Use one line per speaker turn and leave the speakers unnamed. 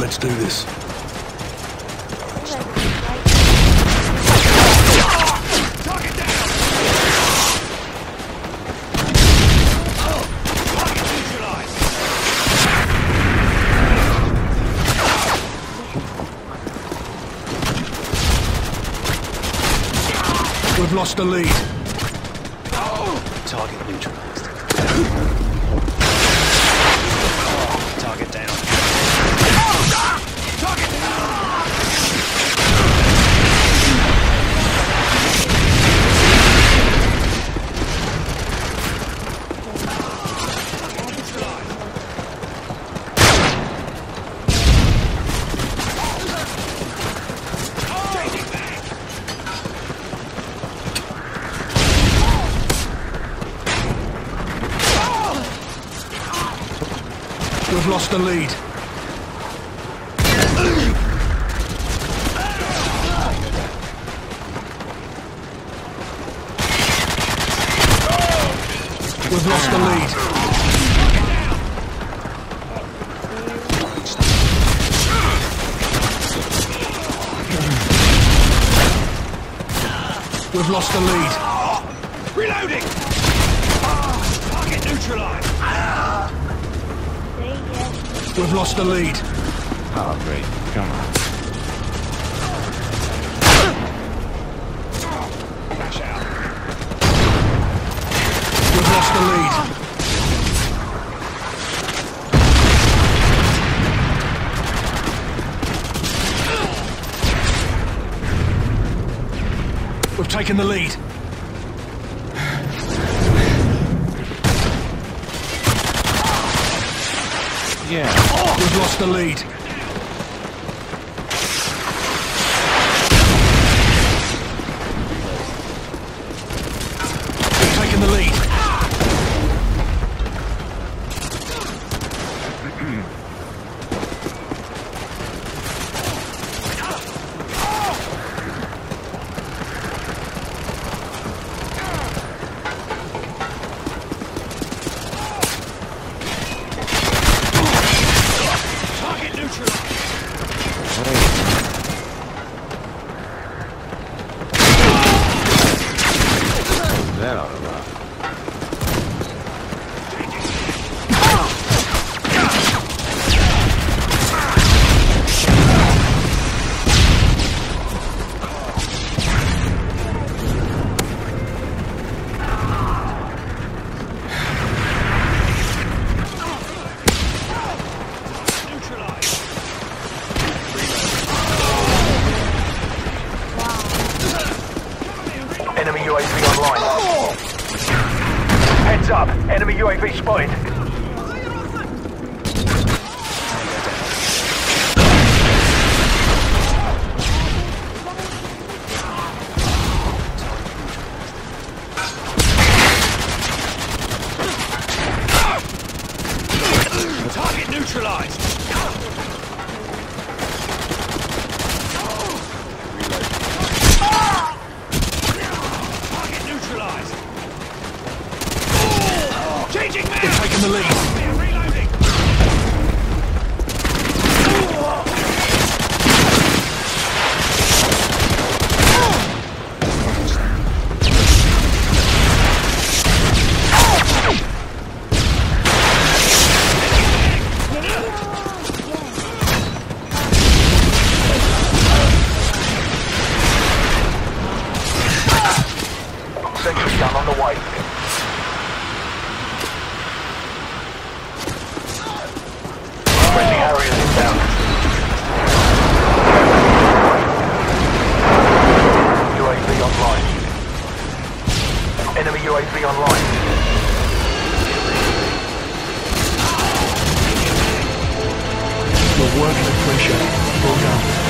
Let's do this. We've lost the lead.
Target neutralized. Target down.
We've lost the lead. We've lost the lead. We've lost the lead.
Reloading!
We've lost the lead.
Oh, great. Come on.
We've lost the lead. We've taken the lead.
Yeah.
We've lost the lead. We've taken the lead.
Target neutralized!
About?
Neutralized!
Enemy UAV online. Heads up. Enemy UAV spotted.
Enemy
online. the
pressure. Well done.